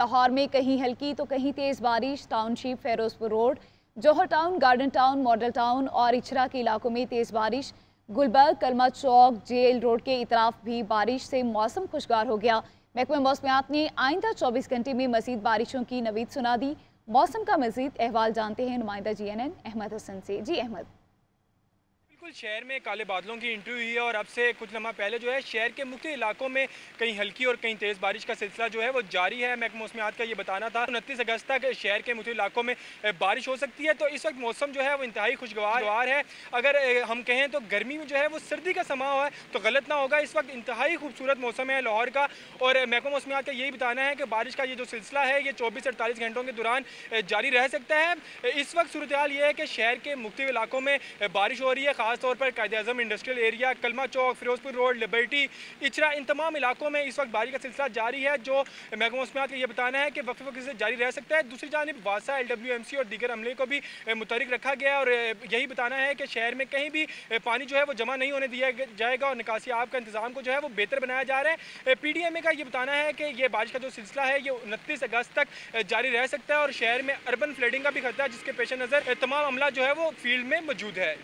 لاہور میں کہیں ہلکی تو کہیں تیز بارش township Ferozepur road, Johar town, garden town, model town اور اچھرا کے علاقوں میں تیز بارش۔ گلبرگ، کلمہ چوک جیل روڈ کے اطراف بھی بارش سے موسم خوشگار ہو گیا۔ محکمہ موسمیات نے آئندہ چوبیس گھنٹے میں مزید بارشوں کی نوید سنا دی۔ موسم کا مزید احوال جانتے ہیں نمائندہ G N N Ahmed Hassan سے۔ جی احمد۔ بالکل شہر میں کالے بادلوں کی انٹرویو ہوئی ہے اور اب سے کچھ لمحہ پہلے جو ہے شہر کے مختلف علاقوں میں کہیں ہلکی اور کہیں تیز بارش کا سلسلہ جو ہے وہ جاری ہے۔ محکمہ موسمیات کا یہ بتانا تھا، انتیس اگست تک شہر کے مختلف علاقوں میں بارش ہو سکتی ہے۔ تو اس وقت موسم جو ہے وہ انتہائی خوشگوار ہے۔ اگر ہم کہیں تو گرمی میں جو ہے وہ سردی کا سما ہوا ہے۔ تو غلط نہ ہوگا، اس وقت انتہائی خوبصورت موسم ہے لاہور کا۔ اور محکمہ موسمیات کا یہی بتانا ہے کہ بارش کا یہ جو سلسلہ ہے، یہ چوبیس سے اڑتالیس گھنٹوں کے دوران جاری رہ سکتا ہے۔ اس وقت صورتحال یہ ہے کہ شہر کے مختلف علاقوں میں بارش ہو رہی ہے، خاص خاص طور پر Quaid Azam industrial area, Kalma Chowk, Ferozepur road, Liberty, Ichhra, ان تمام علاقوں میں اس وقت بارش کا سلسلہ جاری ہے، جو محکمہ موسمیات کا یہ بتانا ہے کہ وقت وقت سے جاری رہ سکتا ہے۔ دوسری جانب واسا ایل ڈبلیو ایم سی اور دیگر عملے کو بھی متحرک رکھا گیا ہے اور یہی بتانا ہے کہ شہر میں کہیں بھی پانی جو ہے وہ جمع نہیں ہونے دیا جائے گا اور نکاسی آب کا انتظام کو جو ہے وہ بہتر بنایا جا رہا ہے۔ پی ڈی ایم اے کا یہ بتانا ہے کہ یہ بارش کا جو سلسلہ ہے، یہ انتیس اگست تک جاری رہ سکتا ہے اور شہر میں اربن فلڈنگ کا بھی خطرہ ہے، جس کے پیش نظر تمام عملہ جو ہے وہ فیلڈ میں موجود ہے۔